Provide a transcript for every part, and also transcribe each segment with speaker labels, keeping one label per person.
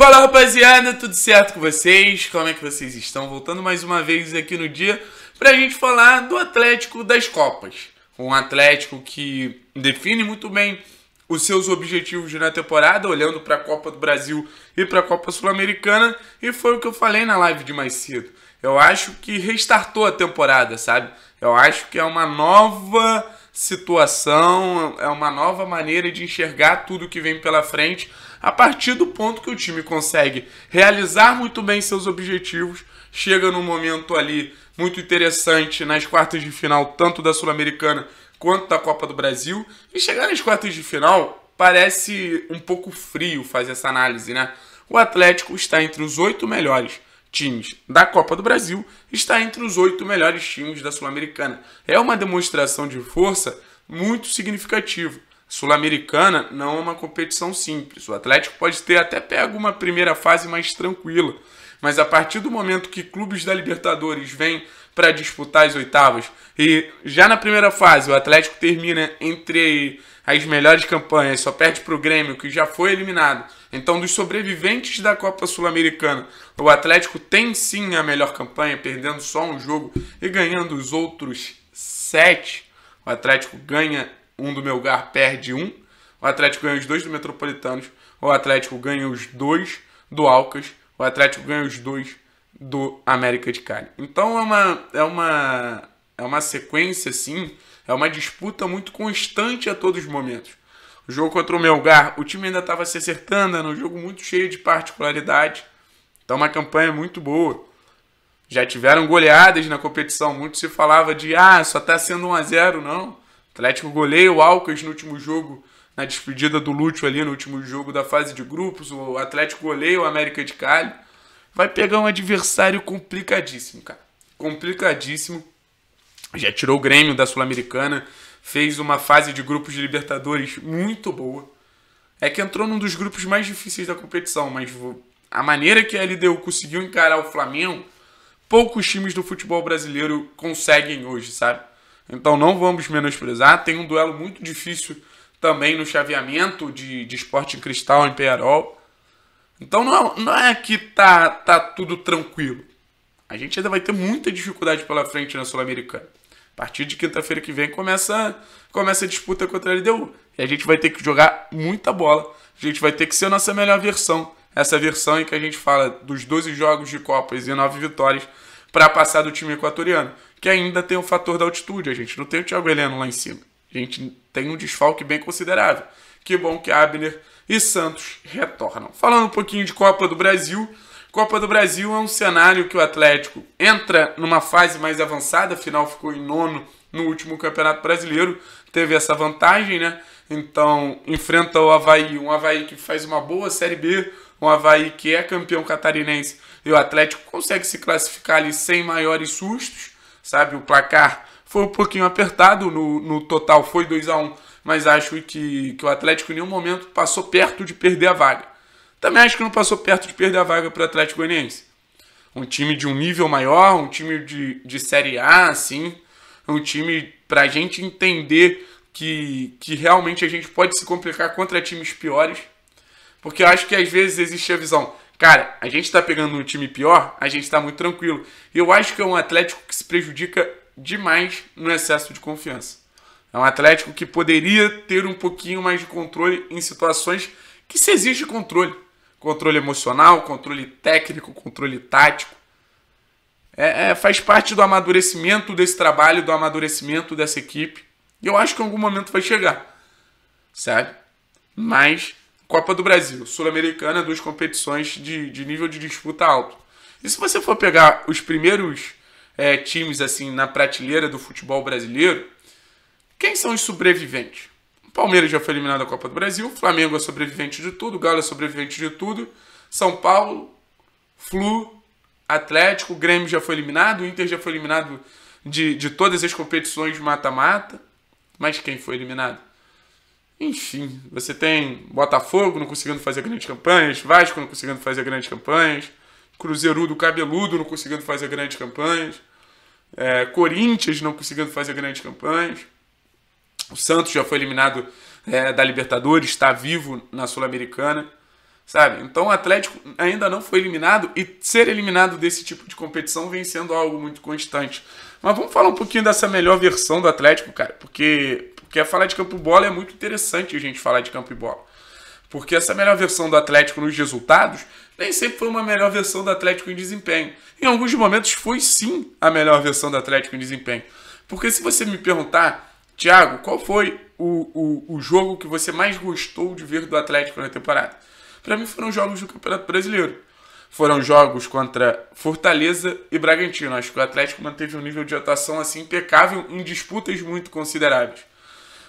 Speaker 1: Fala rapaziada, tudo certo com vocês? Como é que vocês estão? Voltando mais uma vez aqui no dia pra gente falar do Atlético das Copas. Um Atlético que define muito bem os seus objetivos na temporada, olhando para a Copa do Brasil e para a Copa Sul-Americana, e foi o que eu falei na live de mais cedo. Eu acho que restartou a temporada, sabe? Eu acho que é uma nova situação, é uma nova maneira de enxergar tudo que vem pela frente a partir do ponto que o time consegue realizar muito bem seus objetivos, chega num momento ali muito interessante nas quartas de final, tanto da Sul-Americana quanto da Copa do Brasil, e chegar nas quartas de final parece um pouco frio fazer essa análise, né? O Atlético está entre os oito melhores times da Copa do Brasil, está entre os oito melhores times da Sul-Americana. É uma demonstração de força muito significativa. Sul-Americana não é uma competição simples. O Atlético pode ter até pego uma primeira fase mais tranquila, mas a partir do momento que clubes da Libertadores vêm para disputar as oitavas e já na primeira fase o Atlético termina entre as melhores campanhas, só perde para o Grêmio que já foi eliminado. Então, dos sobreviventes da Copa Sul-Americana, o Atlético tem sim a melhor campanha, perdendo só um jogo e ganhando os outros sete. O Atlético ganha um do Melgar perde um. O Atlético ganha os dois do Metropolitanos. O Atlético ganha os dois do Alcas. O Atlético ganha os dois do América de Cali. Então é uma, é uma, é uma sequência, assim, é uma disputa muito constante a todos os momentos. O jogo contra o Melgar, o time ainda estava se acertando, era um jogo muito cheio de particularidade. Então uma campanha muito boa. Já tiveram goleadas na competição, muito se falava de ah, só está sendo 1 a 0 não. Atlético goleia o Alcas no último jogo, na despedida do Lúcio ali no último jogo da fase de grupos. O Atlético goleia o América de Cali. Vai pegar um adversário complicadíssimo, cara. Complicadíssimo. Já tirou o Grêmio da Sul-Americana. Fez uma fase de grupos de Libertadores muito boa. É que entrou num dos grupos mais difíceis da competição, mas a maneira que a LDU conseguiu encarar o Flamengo, poucos times do futebol brasileiro conseguem hoje, sabe? Então não vamos menosprezar. Tem um duelo muito difícil também no chaveamento de, de esporte cristal em Penharol. Então não é, não é que tá, tá tudo tranquilo. A gente ainda vai ter muita dificuldade pela frente na Sul-Americana. A partir de quinta-feira que vem começa, começa a disputa contra a LDU. E a gente vai ter que jogar muita bola. A gente vai ter que ser a nossa melhor versão. Essa versão em que a gente fala dos 12 jogos de Copas e 9 vitórias para passar do time equatoriano que ainda tem o fator da altitude. A gente não tem o Thiago Heleno lá em cima. A gente tem um desfalque bem considerável. Que bom que Abner e Santos retornam. Falando um pouquinho de Copa do Brasil. Copa do Brasil é um cenário que o Atlético entra numa fase mais avançada, afinal ficou em nono no último Campeonato Brasileiro, teve essa vantagem, né? Então enfrenta o Havaí, um Havaí que faz uma boa Série B, um Havaí que é campeão catarinense, e o Atlético consegue se classificar ali sem maiores sustos sabe? O placar foi um pouquinho apertado, no, no total foi 2 a 1 um, mas acho que, que o Atlético em nenhum momento passou perto de perder a vaga. Também acho que não passou perto de perder a vaga para o Atlético Goianiense. Um time de um nível maior, um time de, de Série A, assim, um time para a gente entender que, que realmente a gente pode se complicar contra times piores. Porque eu acho que às vezes existe a visão, Cara, a gente tá pegando um time pior, a gente tá muito tranquilo. E eu acho que é um Atlético que se prejudica demais no excesso de confiança. É um Atlético que poderia ter um pouquinho mais de controle em situações que se exige controle. Controle emocional, controle técnico, controle tático. É, é, faz parte do amadurecimento desse trabalho, do amadurecimento dessa equipe. E eu acho que em algum momento vai chegar. Sabe? Mas Copa do Brasil, Sul-Americana, duas competições de, de nível de disputa alto. E se você for pegar os primeiros é, times assim na prateleira do futebol brasileiro, quem são os sobreviventes? O Palmeiras já foi eliminado da Copa do Brasil, o Flamengo é sobrevivente de tudo, o Galo é sobrevivente de tudo, São Paulo, Flu, Atlético, o Grêmio já foi eliminado, o Inter já foi eliminado de, de todas as competições mata-mata. Mas quem foi eliminado? Enfim, você tem Botafogo não conseguindo fazer grandes campanhas, Vasco não conseguindo fazer grandes campanhas, Cruzeiro do Cabeludo não conseguindo fazer grandes campanhas, é, Corinthians não conseguindo fazer grandes campanhas, o Santos já foi eliminado é, da Libertadores, está vivo na Sul-Americana, sabe? Então o Atlético ainda não foi eliminado e ser eliminado desse tipo de competição vem sendo algo muito constante. Mas vamos falar um pouquinho dessa melhor versão do Atlético, cara, porque, porque falar de campo e bola é muito interessante a gente falar de campo e bola. Porque essa melhor versão do Atlético nos resultados nem sempre foi uma melhor versão do Atlético em desempenho. Em alguns momentos foi sim a melhor versão do Atlético em desempenho. Porque se você me perguntar, Thiago, qual foi o, o, o jogo que você mais gostou de ver do Atlético na temporada? Para mim foram jogos do Campeonato Brasileiro. Foram jogos contra Fortaleza e Bragantino. Acho que o Atlético manteve um nível de atuação assim impecável em disputas muito consideráveis.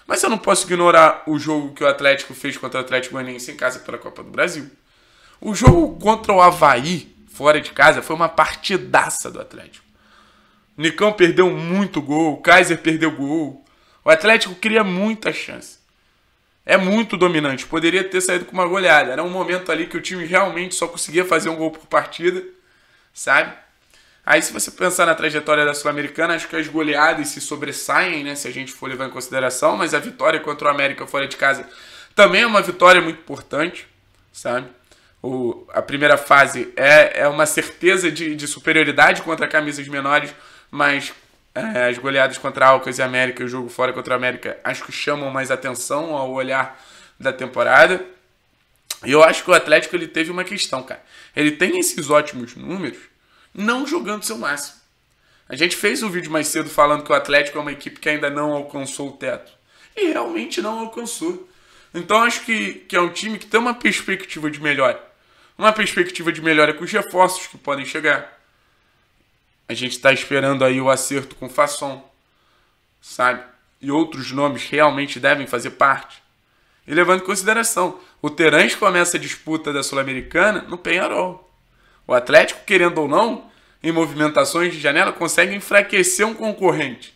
Speaker 1: Mas eu não posso ignorar o jogo que o Atlético fez contra o Atlético Goianiense em casa pela Copa do Brasil. O jogo contra o Havaí, fora de casa, foi uma partidaça do Atlético. O Nicão perdeu muito gol, o Kaiser perdeu gol. O Atlético cria muita chance é muito dominante. Poderia ter saído com uma goleada. Era um momento ali que o time realmente só conseguia fazer um gol por partida, sabe? Aí, se você pensar na trajetória da Sul-Americana, acho que as goleadas se sobressaem, né? Se a gente for levar em consideração, mas a vitória contra o América fora de casa também é uma vitória muito importante, sabe? O, a primeira fase é, é uma certeza de, de superioridade contra camisas menores, mas é, as goleadas contra Alcas e América, o jogo fora contra a América, acho que chamam mais atenção ao olhar da temporada. E eu acho que o Atlético ele teve uma questão, cara. Ele tem esses ótimos números não jogando seu máximo. A gente fez um vídeo mais cedo falando que o Atlético é uma equipe que ainda não alcançou o teto. E realmente não alcançou. Então acho que, que é um time que tem uma perspectiva de melhora. Uma perspectiva de melhora com os reforços que podem chegar. A gente está esperando aí o acerto com Fasson, sabe? E outros nomes realmente devem fazer parte. E levando em consideração, o Terãs começa a disputa da Sul-Americana no Penharol. O Atlético, querendo ou não, em movimentações de janela, consegue enfraquecer um concorrente.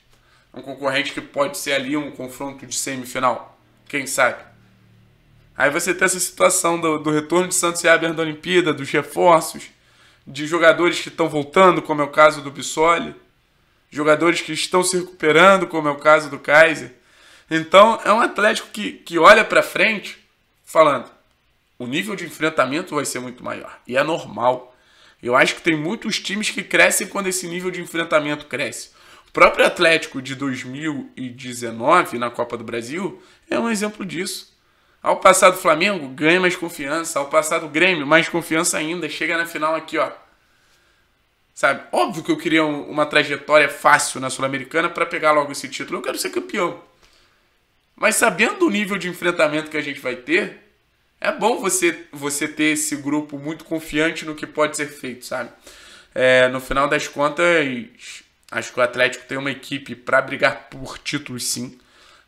Speaker 1: Um concorrente que pode ser ali um confronto de semifinal. Quem sabe? Aí você tem essa situação do, do retorno de Santos e Aber da Olimpíada, dos reforços, de jogadores que estão voltando, como é o caso do Bissoli, jogadores que estão se recuperando, como é o caso do Kaiser. Então, é um Atlético que, que olha para frente falando: o nível de enfrentamento vai ser muito maior. E é normal. Eu acho que tem muitos times que crescem quando esse nível de enfrentamento cresce. O próprio Atlético de 2019 na Copa do Brasil é um exemplo disso. Ao passar do Flamengo, ganha mais confiança. Ao passar do Grêmio, mais confiança ainda. Chega na final aqui, ó. Sabe? Óbvio que eu queria uma trajetória fácil na Sul-Americana para pegar logo esse título. Eu quero ser campeão. Mas sabendo o nível de enfrentamento que a gente vai ter, é bom você, você ter esse grupo muito confiante no que pode ser feito, sabe? É, no final das contas, acho que o Atlético tem uma equipe para brigar por títulos, sim.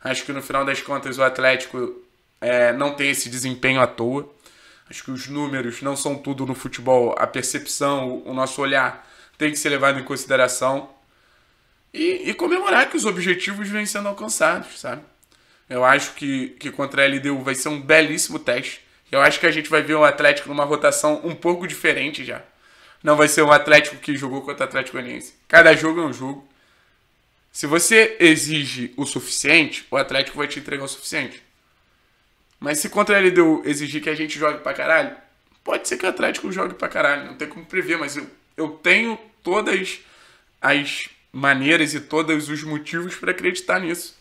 Speaker 1: Acho que no final das contas o Atlético é, não tem esse desempenho à toa. Acho que os números não são tudo no futebol. A percepção, o nosso olhar tem que ser levado em consideração. E, e comemorar que os objetivos vêm sendo alcançados, sabe? Eu acho que, que contra a LDU vai ser um belíssimo teste. Eu acho que a gente vai ver o Atlético numa rotação um pouco diferente já. Não vai ser um Atlético que jogou contra o Atlético Goianiense. Cada jogo é um jogo. Se você exige o suficiente, o Atlético vai te entregar o suficiente. Mas se contra a LDU exigir que a gente jogue pra caralho, pode ser que o Atlético jogue pra caralho. Não tem como prever, mas eu, eu tenho todas as maneiras e todos os motivos para acreditar nisso.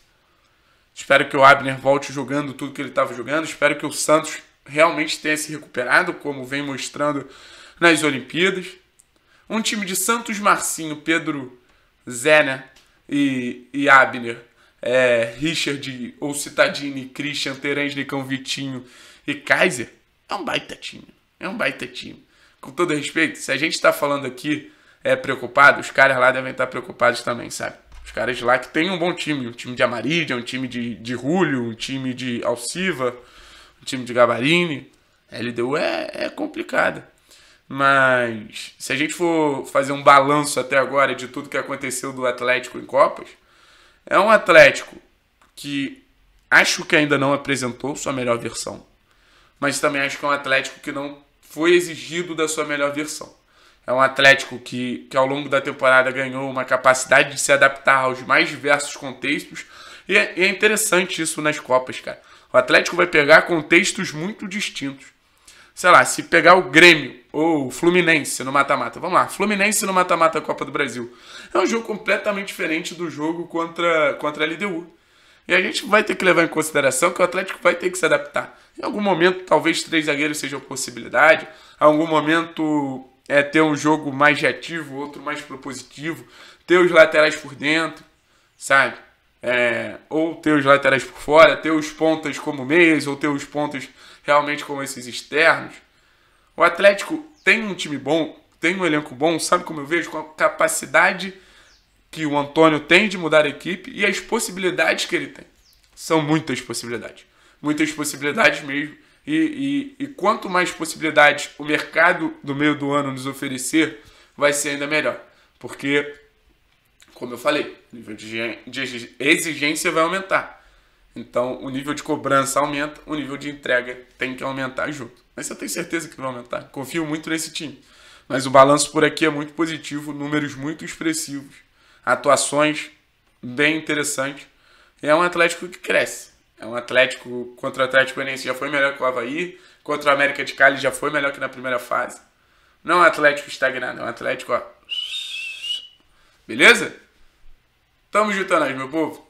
Speaker 1: Espero que o Abner volte jogando tudo que ele estava jogando. Espero que o Santos realmente tenha se recuperado, como vem mostrando nas Olimpíadas. Um time de Santos, Marcinho, Pedro Zena e, e Abner é, Richard ou Citadini, Christian, Terence, Vitinho e Kaiser, é um baita time. É um baita time. Com todo respeito, se a gente está falando aqui é preocupado, os caras lá devem estar preocupados também, sabe? Os caras lá que tem um bom time, um time de Amarília, um time de, de Julio, um time de Alciva, um time de Gabarini. LDU é, é complicada. Mas se a gente for fazer um balanço até agora de tudo que aconteceu do Atlético em Copas, é um Atlético que acho que ainda não apresentou sua melhor versão, mas também acho que é um Atlético que não foi exigido da sua melhor versão. É um Atlético que, que ao longo da temporada ganhou uma capacidade de se adaptar aos mais diversos contextos. E é, e é interessante isso nas Copas, cara. O Atlético vai pegar contextos muito distintos. sei lá, se pegar o Grêmio ou o Fluminense no mata-mata, vamos lá, Fluminense no mata-mata Copa do Brasil, é um jogo completamente diferente do jogo contra, contra a LDU. E a gente vai ter que levar em consideração que o Atlético vai ter que se adaptar. Em algum momento, talvez três zagueiros seja uma possibilidade. Em algum momento, é ter um jogo mais reativo, outro mais propositivo. Ter os laterais por dentro, sabe? É, ou ter os laterais por fora, ter os pontas como meias, ou ter os pontos realmente como esses externos. O Atlético tem um time bom, tem um elenco bom, sabe como eu vejo? Com a capacidade que o Antônio tem de mudar a equipe e as possibilidades que ele tem. São muitas possibilidades. Muitas possibilidades mesmo. E, e, e quanto mais possibilidades o mercado do meio do ano nos oferecer, vai ser ainda melhor. Porque, como eu falei, o nível de, exigência vai aumentar. Então, o nível de cobrança aumenta, o nível de entrega tem que aumentar junto. Mas eu tenho certeza que vai aumentar. Confio muito nesse time. Mas o balanço por aqui é muito positivo, números muito expressivos, atuações bem interessantes. É um Atlético que cresce. É um Atlético contra o Atlético Goianiense já foi melhor que o Havaí, contra o América de Cali já foi melhor que na primeira fase. Não é um Atlético estagnado, é um Atlético, ó. Beleza? Tamo juntando, meu povo.